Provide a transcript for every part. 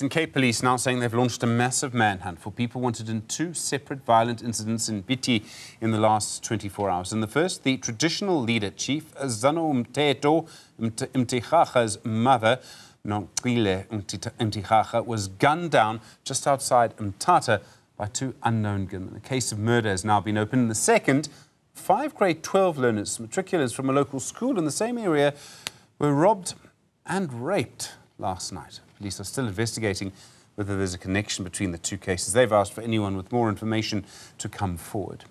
In Cape Police now saying they've launched a massive manhunt for people wanted in two separate violent incidents in Bityi in the last 24 hours. In the first, the traditional leader, Chief Zano Mteto Mtichacha's mother, Nogcinile Mtirara, was gunned down just outside Mthatha by two unknown gunmen. A case of murder has now been opened. In the second, five grade 12 learners, matriculants from a local school in the same area, were robbed and raped last night. Police are still investigating whether there's a connection between the two cases. They've asked for anyone with more information to come forward.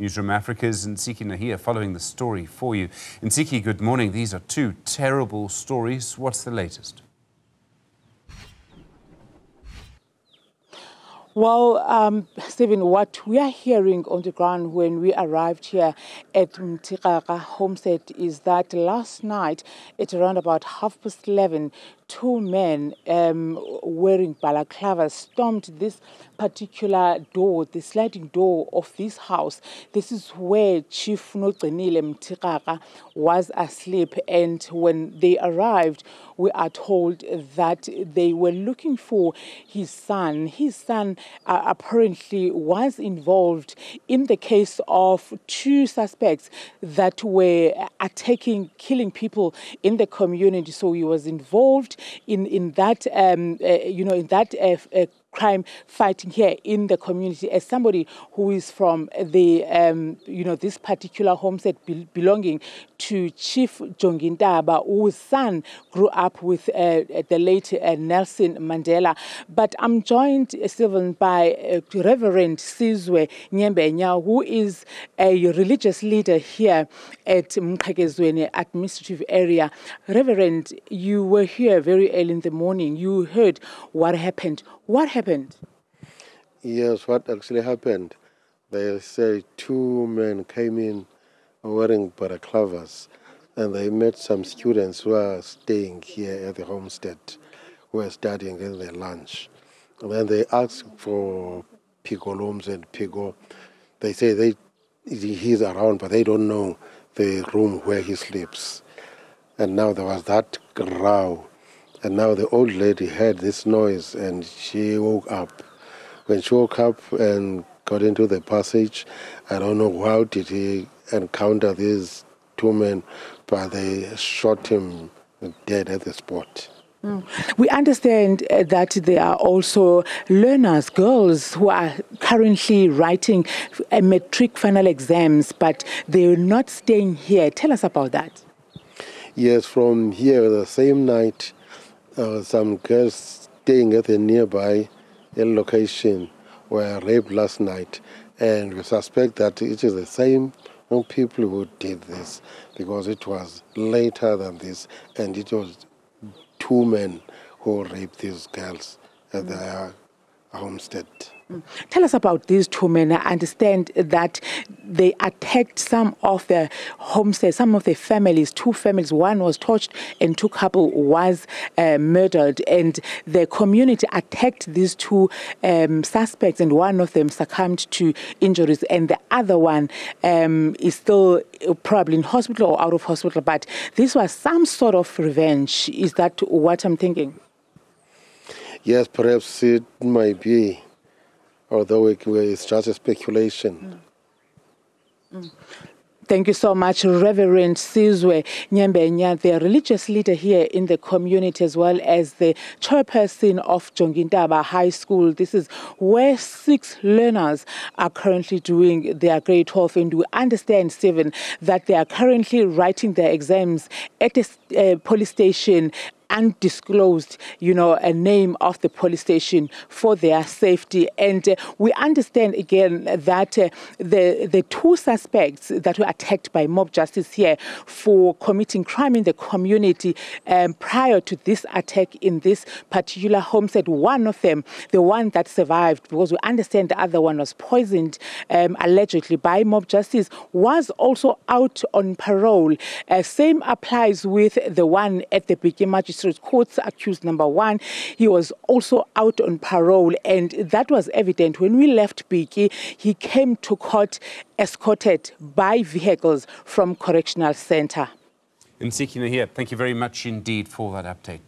Newzroom Afrika's Ntsiki Nohiya following the story for you. Ntsiki, good morning. These are two terrible stories. What's the latest? Well, um, Stephen, what we are hearing on the ground when we arrived here at Mtirara Homestead is that last night at around about half past 11, two men um, wearing balaclavas stormed this particular door, the sliding door of this house. This is where Chief Nogcinile Mtirara was asleep. And when they arrived, we are told that they were looking for his son. His son uh, apparently was involved in the case of two suspects that were attacking, killing people in the community. So he was involved in in that um, uh, you know in that uh, uh, crime fighting here in the community. As somebody who is from the um, you know this particular homestead be- belonging to Chief Jongintaba whose son grew up with uh, the late uh, Nelson Mandela. But I'm joined uh, Stephen by uh, Reverend Sizwe Nyembenya who is a religious leader here at Mqhekezweni administrative area. Reverend you were here very early in the morning. You heard what happened. What happened? Yes, what actually happened? They say two men came in wearing balaclavas and they met some students who are staying here at the homestead who are studying in their lunch. And then they asked for Pico and Pico. They say they he's around, but they don't know the room where he sleeps. And now there was that row and now the old lady heard this noise and she woke up. When she woke up and got into the passage, I don't know how did he encounter these two men, but they shot him dead at the spot. Mm. We understand uh, that there are also learners, girls, who are currently writing a matric final exams, but they're not staying here. Tell us about that. Yes, from here, the same night, uh, some girls staying at a nearby location were raped last night, and we suspect that it is the same people who did this because it was later than this, and it was two men who raped these girls at their homestead. Tell us about these two men. I understand that they attacked some of the homesteads, some of the families, two families. One was torched and two couple was uh, murdered. And the community attacked these two um, suspects and one of them succumbed to injuries and the other one um, is still probably in hospital or out of hospital. But this was some sort of revenge. Is that what I'm thinking? Yes, perhaps it might be although it's just a speculation. Mm. Mm. Thank you so much, Reverend Sizwe Nyembenya, the religious leader here in the community, as well as the chairperson of Jongintaba High School. This is where six learners are currently doing their grade 12. And we understand, Stephen, that they are currently writing their exams at a uh, police station undisclosed, you know, a name of the police station for their safety. And uh, we understand again that uh, the the two suspects that were attacked by mob justice here for committing crime in the community um, prior to this attack in this particular homestead, one of them, the one that survived, because we understand the other one was poisoned um, allegedly by mob justice, was also out on parole. Uh, same applies with the one at the Bityi Magistrate magistrate courts accused number one. He was also out on parole, and that was evident when we left Bityi. He came to court escorted by vehicles from correctional center. Ntsiki Nohiya, thank you very much indeed for that update.